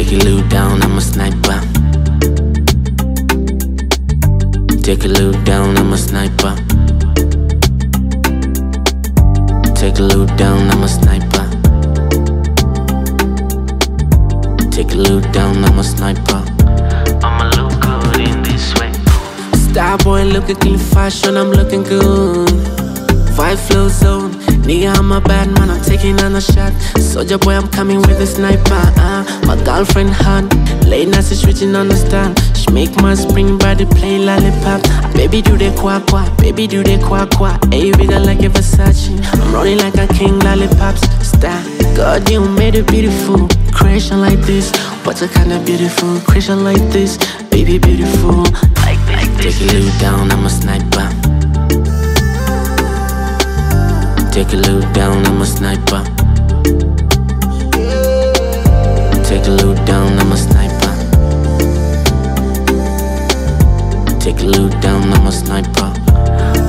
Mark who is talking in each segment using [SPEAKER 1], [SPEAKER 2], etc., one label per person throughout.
[SPEAKER 1] Take a look down, I'm a sniper. Take a look down, I'm a sniper. Take a look down, I'm a sniper. Take a look down, I'm a sniper. I'ma look good in this way. Star boy looking clean fashion, I'm looking good. Five flow zone Nigga, I'm a bad man, I'm taking on a shot. Soldier boy, I'm coming with a sniper. Uh, my girlfriend hot. Late nights, she's switching on the stand. She make my spring body play lollipop. Baby, do the quack quack. Baby, do the quack quack. Hey, bigger like a Versace. I'm rolling like a king lollipops. Star. God, you made it beautiful. Creation like this. What's a kind of beautiful creation like this? Baby, beautiful. Like this. Take look down, I'm a sniper. Take a look down, I'm a sniper. Take a look down, I'm a sniper. Take a look down, I'm a sniper.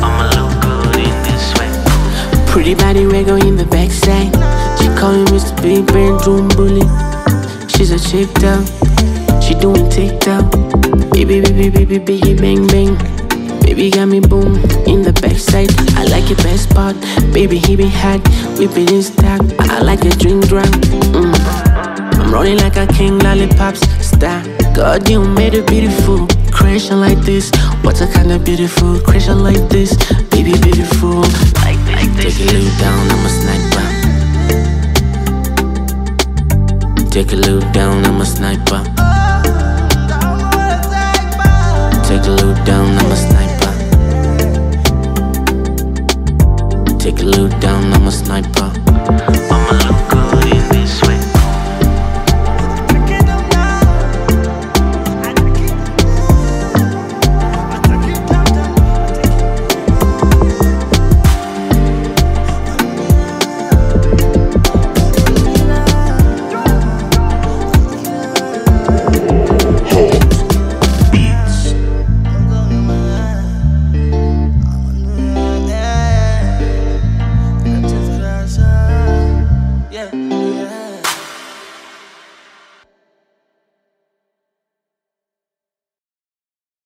[SPEAKER 1] I'ma look good in this way. Pretty body wiggle in the backside. She call me Mr. Big Bedroom Bully. She's a chick though. She doing TikTok. Baby, baby, baby, baby, bang, bang. Baby got me boom in the backside. Baby, he be hot. We been in stock. I like a drink drunk. Mm. I'm rolling like a king lollipops. Star. God, you made it beautiful. Creation like this. What's a kind of beautiful creation like this? Baby, beautiful. Like this. Take a look down, I'm a sniper. Take a look down, I'm a sniper. Take a look down, I'm a sniper. Take a down, I'm a sniper. Look good in